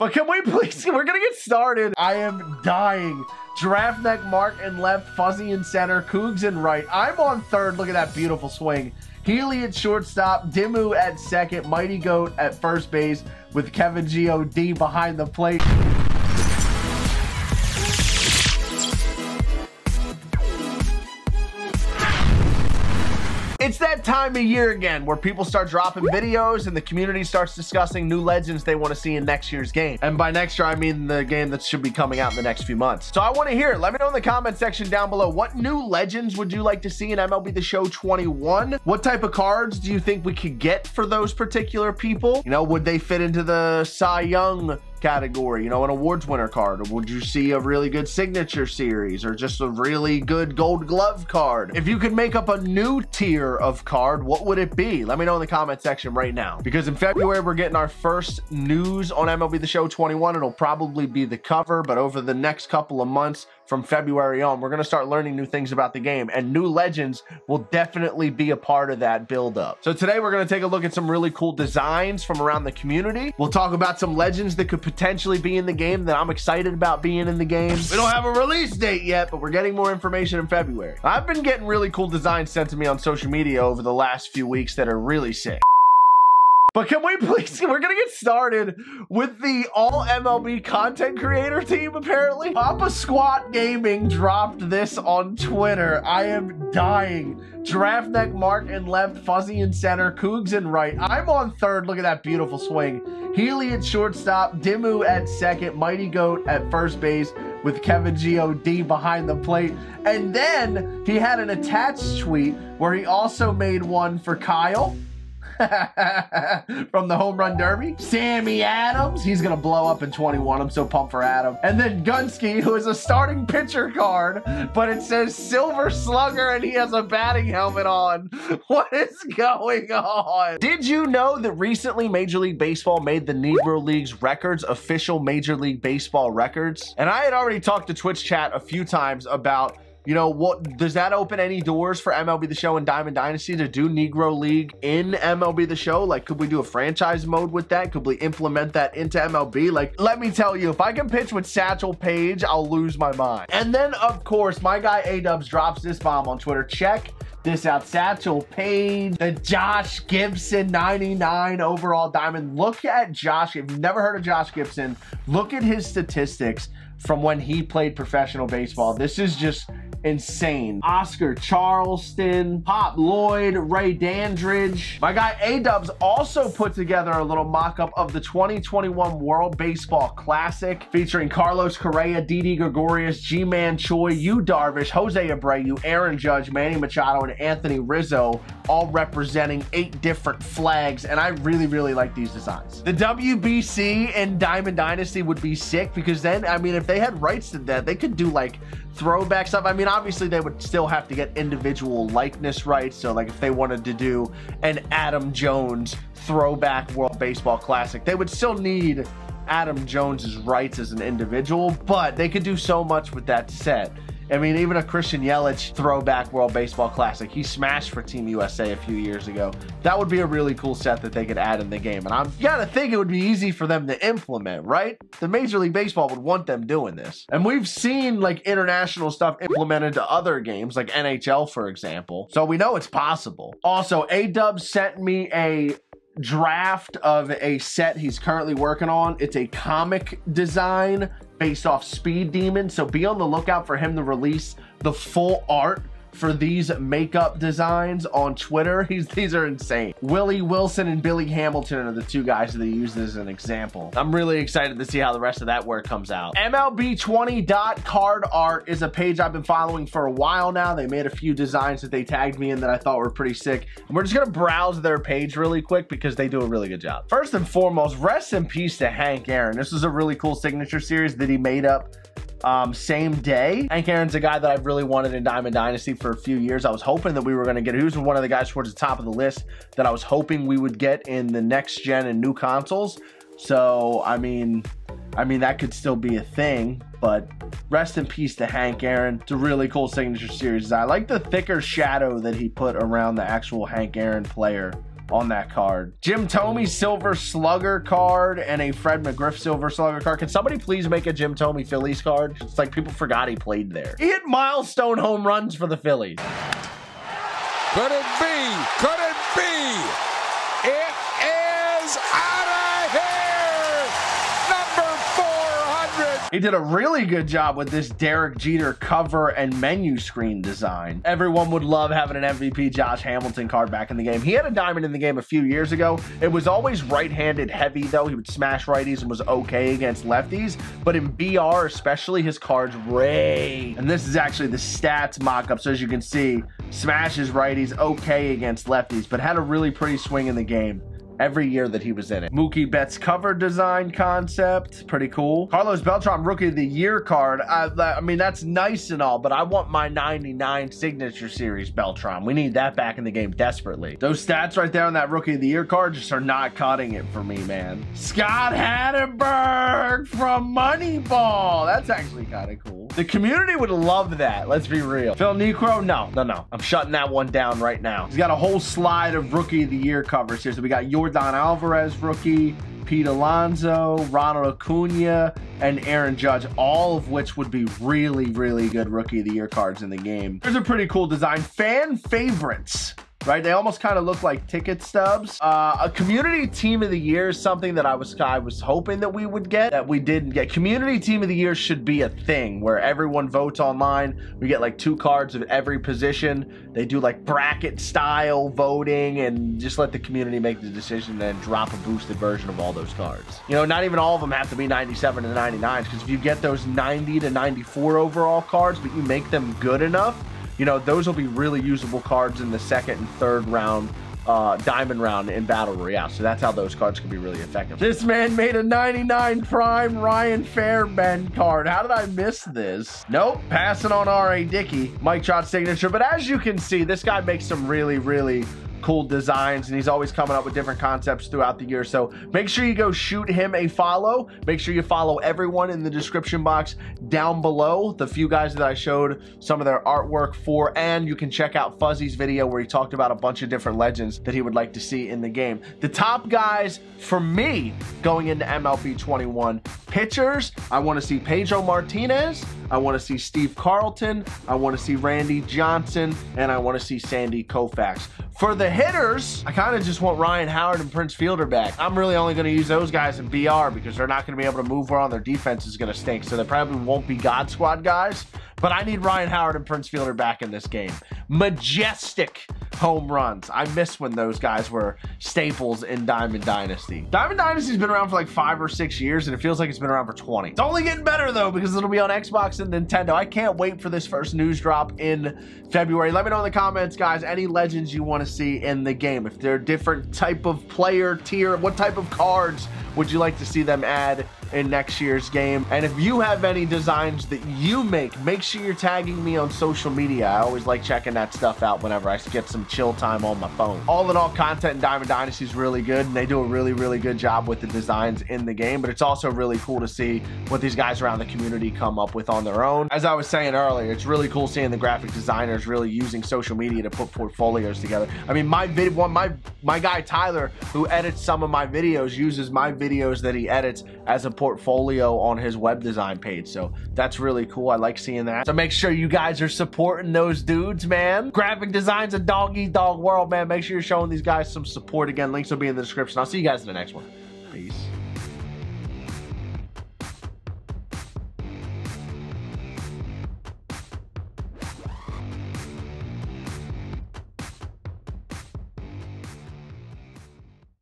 But can we please, we're gonna get started. I am dying. Giraffe neck Mark and left, Fuzzy in center, Cougs in right. I'm on third. Look at that beautiful swing. Healy at shortstop, Dimu at second, Mighty Goat at first base with Kevin G.O.D. behind the plate. That time of year again where people start dropping videos and the community starts discussing new legends they want to see in next year's game. And by next year, I mean the game that should be coming out in the next few months. So I want to hear. Let me know in the comment section down below. What new legends would you like to see in MLB The Show 21? What type of cards do you think we could get for those particular people? You know, would they fit into the Cy Young category, you know, an awards winner card? Or would you see a really good signature series or just a really good gold glove card? If you could make up a new tier of card, what would it be? Let me know in the comment section right now. Because in February, we're getting our first news on MLB The Show 21. It'll probably be the cover, but over the next couple of months, from February on, we're going to start learning new things about the game, and new legends will definitely be a part of that build up. So today we're going to take a look at some really cool designs from around the community. We'll talk about some legends that could potentially be in the game that I'm excited about being in the game. We don't have a release date yet, but we're getting more information in February. I've been getting really cool designs sent to me on social media over the last few weeks that are really sick. But can we please, we're gonna get started with the all MLB content creator team, apparently. Papa Squat Gaming dropped this on Twitter. I am dying. Giraffe neck Mark in left, Fuzzy in center, Cougs in right. I'm on third. Look at that beautiful swing. Healy at shortstop, Dimu at second, Mighty Goat at first base with Kevin G.O.D. behind the plate. And then he had an attached tweet where he also made one for Kyle from the home run derby. Sammy Adams, he's gonna blow up in 21. I'm so pumped for Adam. And then Gunsky, who is a starting pitcher card, but it says Silver Slugger and he has a batting helmet on. What is going on? Did you know that recently Major League Baseball made the Negro Leagues records official Major League Baseball records? And I had already talked to Twitch chat a few times about you know what does that open any doors for MLB the Show and Diamond Dynasty to do Negro League in MLB the Show? Like, could we do a franchise mode with that? Could we implement that into MLB? Like, let me tell you, if I can pitch with Satchel Paige, I'll lose my mind. And then, of course, my guy A Dubs drops this bomb on Twitter. Check this out. Satchel Paige, the Josh Gibson 99 overall diamond. Look at Josh. If you've never heard of Josh Gibson, look at his statistics from when he played professional baseball. This is just insane. Oscar Charleston, Pop Lloyd, Ray Dandridge. My guy A-Dubs also put together a little mock-up of the 2021 World Baseball Classic featuring Carlos Correa, Didi Gregorius, Ji-Man Choi, Yu Darvish, Jose Abreu, Aaron Judge, Manny Machado, and Anthony Rizzo, all representing eight different flags, and I really, really like these designs. The WBC and Diamond Dynasty would be sick because then, I mean, if they had rights to that, they could do like throwback stuff. I mean, obviously they would still have to get individual likeness rights. So like if they wanted to do an Adam Jones throwback World Baseball Classic, they would still need Adam Jones's rights as an individual, but they could do so much with that set. I mean, even a Christian Yelich throwback World Baseball Classic, he smashed for Team USA a few years ago. That would be a really cool set that they could add in the game. And I'm gotta think it would be easy for them to implement, right? The Major League Baseball would want them doing this. And we've seen like international stuff implemented to other games, like NHL, for example. So we know it's possible. Also, A-Dub sent me a draft of a set he's currently working on. It's a comic design based off Speed Demon, so be on the lookout for him to release the full art for these makeup designs on Twitter. He's, these are insane. Willie Wilson and Billy Hamilton are the two guys that they used as an example. I'm really excited to see how the rest of that work comes out. MLB20.card art is a page I've been following for a while now. They made a few designs that they tagged me in that I thought were pretty sick. And we're just gonna browse their page really quick because they do a really good job. First and foremost, rest in peace to Hank Aaron. This is a really cool signature series that he made up um, same day. Hank Aaron's a guy that I've really wanted in Diamond Dynasty for a few years. I was hoping that we were going to get. He was one of the guys towards the top of the list that I was hoping we would get in the next gen and new consoles. So I mean, I mean that could still be a thing. But rest in peace to Hank Aaron. It's a really cool signature series. I like the thicker shadow that he put around the actual Hank Aaron player on that card. Jim Thome Silver Slugger card and a Fred McGriff Silver Slugger card. Can somebody please make a Jim Thome Phillies card? It's like people forgot he played there. He hit milestone home runs for the Phillies. Could it be? Could it be? It is out of here! Number 400! He did a really good job with this Derek Jeter cover and menu screen design. Everyone would love having an MVP Josh Hamilton card back in the game. He had a diamond in the game a few years ago. It was always right-handed heavy though. He would smash righties and was okay against lefties. But in BR especially, his cards ray. And this is actually the stats mock-up. So as you can see, smashes righties okay against lefties, but had a really pretty swing in the game every year that he was in it. Mookie Betts cover design concept, pretty cool. Carlos Beltran Rookie of the Year card. I, I, mean, that's nice and all, but I want my 99 Signature Series Beltran. We need that back in the game desperately. Those stats right there on that Rookie of the Year card just are not cutting it for me, man. Scott Hatteberg from Moneyball. That's actually kind of cool. The community would love that. Let's be real. Phil Niekro, no, no, no. I'm shutting that one down right now. He's got a whole slide of Rookie of the Year covers here. So we got your Yordan Alvarez rookie, Pete Alonso, Ronald Acuna, and Aaron Judge, all of which would be really, really good Rookie of the Year cards in the game. There's a pretty cool design. Fan favorites right? They almost kind of look like ticket stubs. Uh, a community team of the year is something that I was I was hoping that we would get that we didn't get. Community team of the year should be a thing where everyone votes online. We get like two cards of every position. They do like bracket style voting and just let the community make the decision and drop a boosted version of all those cards. You know, not even all of them have to be 97 to 99s because if you get those 90 to 94 overall cards, but you make them good enough, you know, those will be really usable cards in the second and third round uh, diamond round in battle royale. So that's how those cards can be really effective. This man made a 99 prime Ryan Fairbairn card. How did I miss this? Nope. Passing on R.A. Dickey, Mike Trout signature. But as you can see, this guy makes some really, really cool designs and he's always coming up with different concepts throughout the year. So make sure you go shoot him a follow. Make sure you follow everyone in the description box down below. The few guys that I showed some of their artwork for and you can check out Fuzzy's video where he talked about a bunch of different legends that he would like to see in the game. The top guys for me going into MLB 21 pitchers, I want to see Pedro Martinez, I want to see Steve Carlton, I want to see Randy Johnson, and I want to see Sandy Koufax. For the hitters, I kind of just want Ryan Howard and Prince Fielder back. I'm really only going to use those guys in BR because they're not going to be able to move around. Their defense is going to stink, so they probably won't be God Squad guys. But I need Ryan Howard and Prince Fielder back in this game. Majestic home runs. I miss when those guys were staples in Diamond Dynasty. Diamond Dynasty's been around for like five or six years and it feels like it's been around for 20. It's only getting better though because it'll be on Xbox and Nintendo. I can't wait for this first news drop in February. Let me know in the comments, guys, any legends you want to see in the game. If they're different type of player tier, what type of cards would you like to see them add in next year's game? And if you have any designs that you make, make sure you're tagging me on social media. I always like checking that stuff out whenever I get some chill time on my phone. All in all, content in Diamond Dynasty is really good, and they do a really, really good job with the designs in the game, but it's also really cool to see what these guys around the community come up with on their own. As I was saying earlier, it's really cool seeing the graphic designers really using social media to put portfolios together. I mean, my video, one, my, my guy Tyler, who edits some of my videos, uses my videos that he edits as a portfolio on his web design page. So that's really cool. I like seeing that. So make sure you guys are supporting those dudes, man. Graphic designs of Dog Eat Dog World, man. Make sure you're showing these guys some support. Again, links will be in the description. I'll see you guys in the next one. Peace.